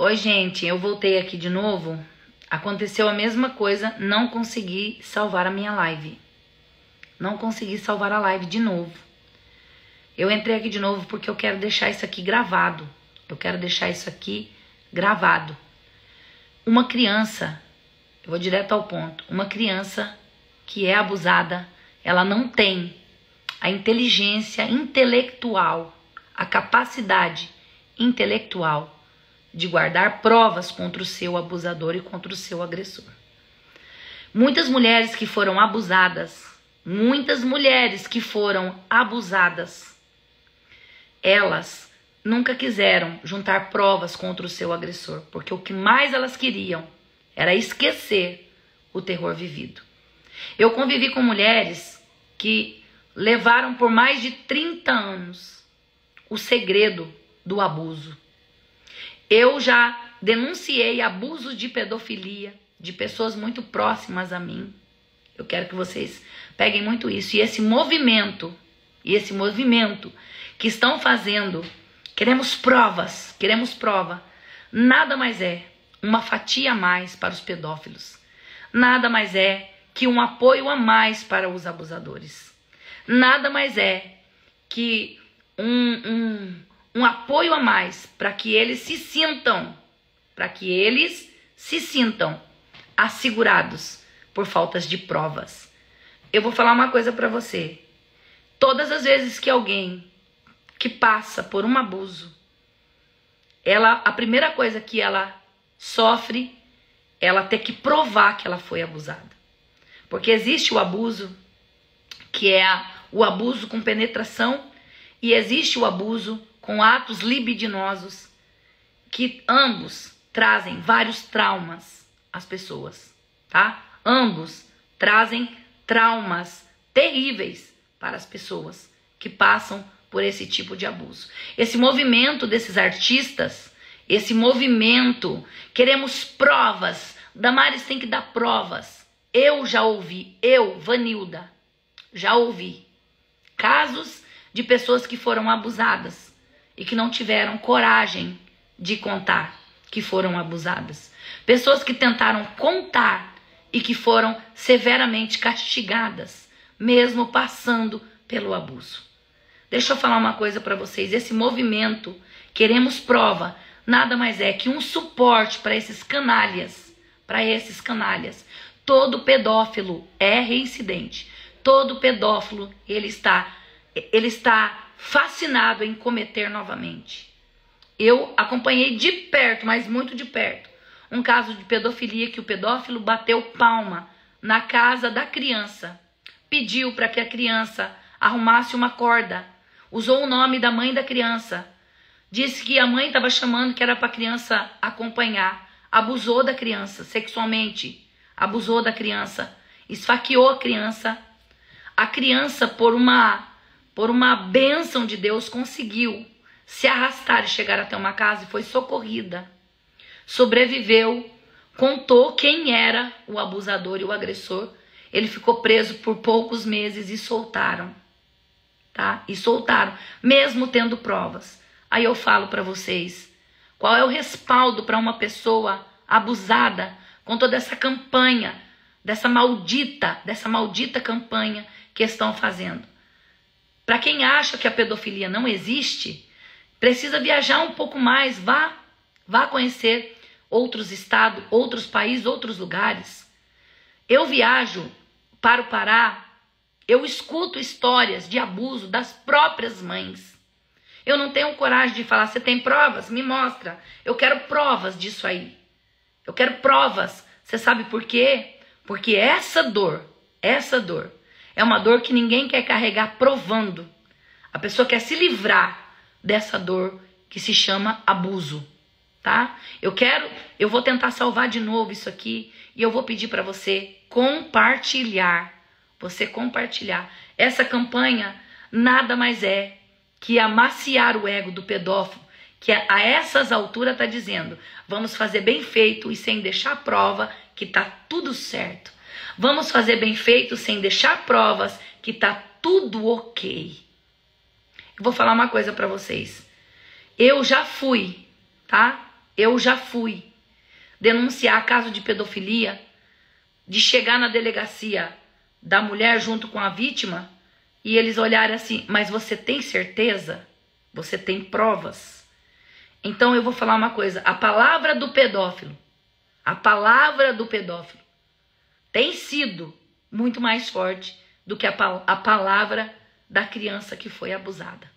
Oi, gente, eu voltei aqui de novo. Aconteceu a mesma coisa, não consegui salvar a minha live. Não consegui salvar a live de novo. Eu entrei aqui de novo porque eu quero deixar isso aqui gravado. Eu quero deixar isso aqui gravado. Uma criança, eu vou direto ao ponto, uma criança que é abusada, ela não tem a inteligência intelectual, a capacidade intelectual de guardar provas contra o seu abusador e contra o seu agressor. Muitas mulheres que foram abusadas, muitas mulheres que foram abusadas, elas nunca quiseram juntar provas contra o seu agressor, porque o que mais elas queriam era esquecer o terror vivido. Eu convivi com mulheres que levaram por mais de 30 anos o segredo do abuso. Eu já denunciei abuso de pedofilia de pessoas muito próximas a mim. Eu quero que vocês peguem muito isso. E esse movimento, e esse movimento que estão fazendo, queremos provas, queremos prova. Nada mais é uma fatia a mais para os pedófilos. Nada mais é que um apoio a mais para os abusadores. Nada mais é que um, um um apoio a mais para que eles se sintam, para que eles se sintam assegurados por faltas de provas. Eu vou falar uma coisa para você. Todas as vezes que alguém que passa por um abuso, ela a primeira coisa que ela sofre, ela ter que provar que ela foi abusada. Porque existe o abuso que é o abuso com penetração e existe o abuso com atos libidinosos que ambos trazem vários traumas às pessoas, tá? Ambos trazem traumas terríveis para as pessoas que passam por esse tipo de abuso. Esse movimento desses artistas, esse movimento, queremos provas. Damares tem que dar provas. Eu já ouvi, eu, Vanilda, já ouvi casos de pessoas que foram abusadas e que não tiveram coragem de contar que foram abusadas. Pessoas que tentaram contar e que foram severamente castigadas, mesmo passando pelo abuso. Deixa eu falar uma coisa para vocês: esse movimento, queremos prova, nada mais é que um suporte para esses canalhas, para esses canalhas. Todo pedófilo é reincidente. Todo pedófilo, ele está ele está fascinado em cometer novamente. Eu acompanhei de perto, mas muito de perto, um caso de pedofilia que o pedófilo bateu palma na casa da criança, pediu para que a criança arrumasse uma corda, usou o nome da mãe da criança, disse que a mãe estava chamando que era para a criança acompanhar, abusou da criança sexualmente, abusou da criança, esfaqueou a criança. A criança, por uma por uma bênção de Deus, conseguiu se arrastar e chegar até uma casa e foi socorrida. Sobreviveu, contou quem era o abusador e o agressor. Ele ficou preso por poucos meses e soltaram. Tá? E soltaram, mesmo tendo provas. Aí eu falo para vocês, qual é o respaldo para uma pessoa abusada com toda essa campanha, dessa maldita, dessa maldita campanha que estão fazendo? Para quem acha que a pedofilia não existe, precisa viajar um pouco mais, vá, vá conhecer outros estados, outros países, outros lugares. Eu viajo para o Pará, eu escuto histórias de abuso das próprias mães. Eu não tenho coragem de falar, você tem provas? Me mostra. Eu quero provas disso aí. Eu quero provas. Você sabe por quê? Porque essa dor, essa dor, é uma dor que ninguém quer carregar provando. A pessoa quer se livrar dessa dor que se chama abuso, tá? Eu quero, eu vou tentar salvar de novo isso aqui e eu vou pedir para você compartilhar. Você compartilhar. Essa campanha nada mais é que amaciar o ego do pedófilo, que a essas alturas está dizendo: vamos fazer bem feito e sem deixar prova que tá tudo certo. Vamos fazer bem feito sem deixar provas que tá tudo ok. Eu vou falar uma coisa para vocês. Eu já fui, tá? Eu já fui denunciar caso de pedofilia, de chegar na delegacia da mulher junto com a vítima e eles olharem assim, mas você tem certeza? Você tem provas? Então eu vou falar uma coisa: a palavra do pedófilo, a palavra do pedófilo tem sido muito mais forte do que a, a palavra da criança que foi abusada.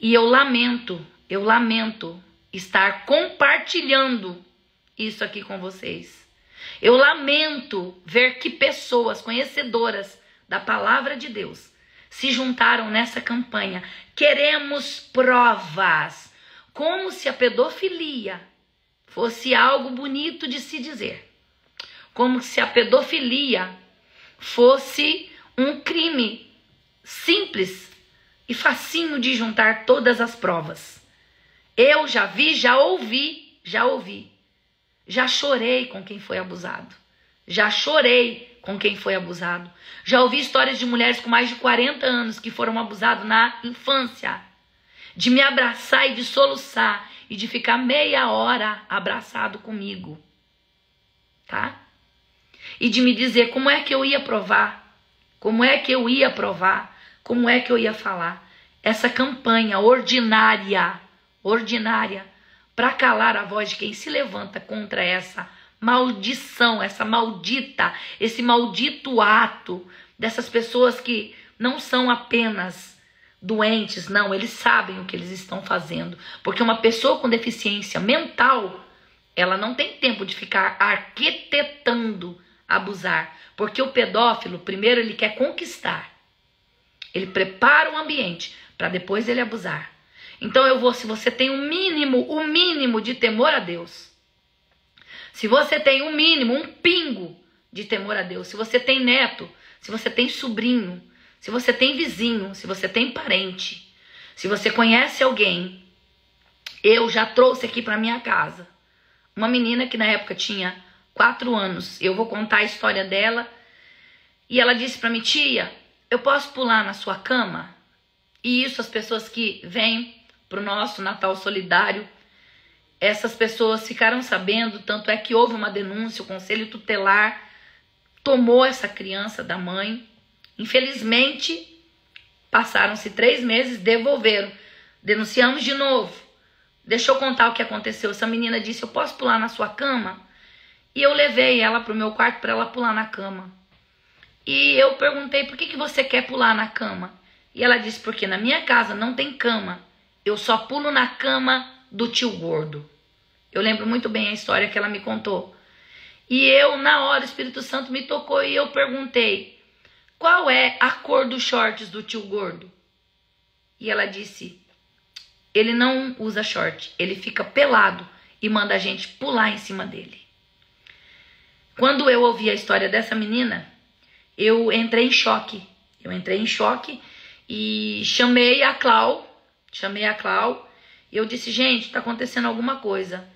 E eu lamento, eu lamento estar compartilhando isso aqui com vocês. Eu lamento ver que pessoas conhecedoras da palavra de Deus se juntaram nessa campanha. Queremos provas, como se a pedofilia fosse algo bonito de se dizer. Como se a pedofilia fosse um crime simples e facinho de juntar todas as provas. Eu já vi, já ouvi, já ouvi. Já chorei com quem foi abusado. Já chorei com quem foi abusado. Já ouvi histórias de mulheres com mais de 40 anos que foram abusadas na infância. De me abraçar e de soluçar e de ficar meia hora abraçado comigo. Tá? E de me dizer como é que eu ia provar, como é que eu ia provar, como é que eu ia falar. Essa campanha ordinária, ordinária, para calar a voz de quem se levanta contra essa maldição, essa maldita, esse maldito ato dessas pessoas que não são apenas doentes, não, eles sabem o que eles estão fazendo. Porque uma pessoa com deficiência mental, ela não tem tempo de ficar arquitetando abusar. Porque o pedófilo, primeiro, ele quer conquistar. Ele prepara o ambiente para depois ele abusar. Então eu vou, se você tem o um mínimo, o um mínimo de temor a Deus, se você tem um mínimo, um pingo de temor a Deus, se você tem neto, se você tem sobrinho, se você tem vizinho, se você tem parente, se você conhece alguém, eu já trouxe aqui para minha casa uma menina que na época tinha quatro anos. Eu vou contar a história dela. E ela disse para mim, tia, eu posso pular na sua cama? E isso as pessoas que vêm para o nosso Natal Solidário essas pessoas ficaram sabendo, tanto é que houve uma denúncia, o conselho tutelar tomou essa criança da mãe. Infelizmente, passaram-se três meses, devolveram. Denunciamos de novo. Deixa eu contar o que aconteceu. Essa menina disse: Eu posso pular na sua cama? E eu levei ela para o meu quarto para ela pular na cama. E eu perguntei: Por que, que você quer pular na cama? E ela disse: Porque na minha casa não tem cama. Eu só pulo na cama do tio gordo. Eu lembro muito bem a história que ela me contou. E eu, na hora, o Espírito Santo me tocou e eu perguntei: qual é a cor dos shorts do tio gordo? E ela disse: ele não usa short, ele fica pelado e manda a gente pular em cima dele. Quando eu ouvi a história dessa menina, eu entrei em choque. Eu entrei em choque e chamei a Clau, chamei a Clau, e eu disse: "Gente, está acontecendo alguma coisa".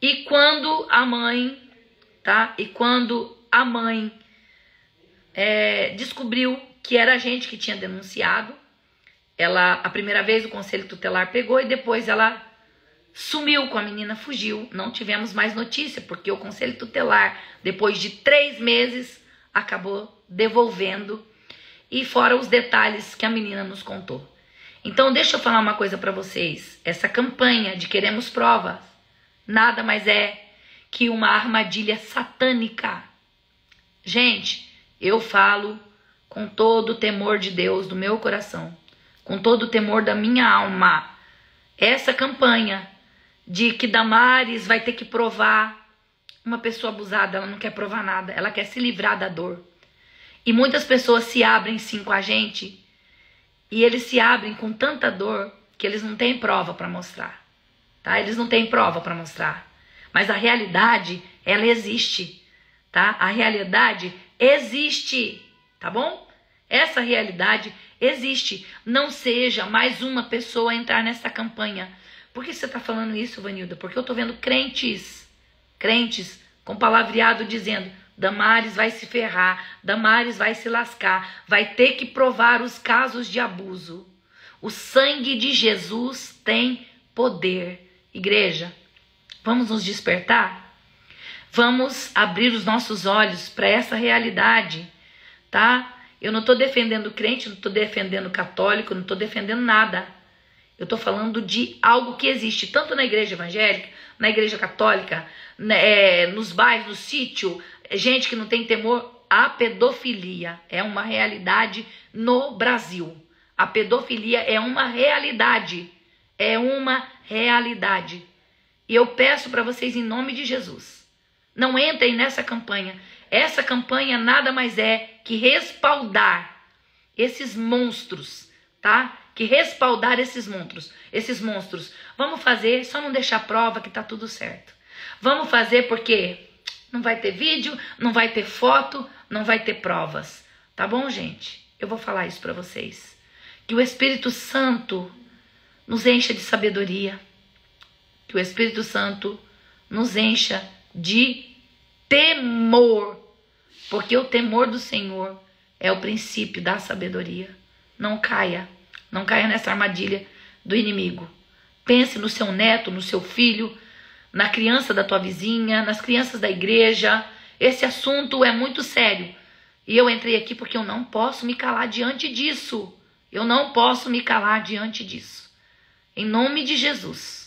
E quando a mãe, tá? E quando a mãe é, descobriu que era a gente que tinha denunciado, ela, a primeira vez o conselho tutelar pegou e depois ela sumiu com a menina, fugiu. Não tivemos mais notícia, porque o conselho tutelar, depois de três meses, acabou devolvendo. E fora os detalhes que a menina nos contou. Então, deixa eu falar uma coisa para vocês. Essa campanha de queremos provas nada mais é que uma armadilha satânica. Gente, eu falo com todo o temor de Deus do meu coração, com todo o temor da minha alma. Essa campanha de que Damares vai ter que provar uma pessoa abusada, ela não quer provar nada, ela quer se livrar da dor. E muitas pessoas se abrem sim com a gente, e eles se abrem com tanta dor que eles não têm prova para mostrar tá? Eles não têm prova para mostrar. Mas a realidade, ela existe, tá? A realidade existe, tá bom? Essa realidade existe. Não seja mais uma pessoa entrar nessa campanha. Por que você está falando isso, Vanilda? Porque eu estou vendo crentes, crentes com palavreado dizendo: Damares vai se ferrar, Damares vai se lascar, vai ter que provar os casos de abuso. O sangue de Jesus tem poder. Igreja, Vamos nos despertar? Vamos abrir os nossos olhos para essa realidade, tá? Eu não estou defendendo crente, não estou defendendo católico, não estou defendendo nada. Eu estou falando de algo que existe tanto na igreja evangélica, na igreja católica, né, é, nos bairros, no sítio, gente que não tem temor. A pedofilia é uma realidade no Brasil. A pedofilia é uma realidade. É uma realidade. E eu peço para vocês, em nome de Jesus, não entrem nessa campanha. Essa campanha nada mais é que respaldar esses monstros, tá? Que respaldar esses monstros, esses monstros. Vamos fazer, só não deixar prova que tá tudo certo. Vamos fazer porque não vai ter vídeo, não vai ter foto, não vai ter provas. Tá bom, gente? Eu vou falar isso para vocês. Que o Espírito Santo nos encha de sabedoria. Que o Espírito Santo nos encha de temor. Porque o temor do Senhor é o princípio da sabedoria. Não caia, não caia nessa armadilha do inimigo. Pense no seu neto, no seu filho, na criança da tua vizinha, nas crianças da igreja. Esse assunto é muito sério. E eu entrei aqui porque eu não posso me calar diante disso. Eu não posso me calar diante disso. Em nome de Jesus.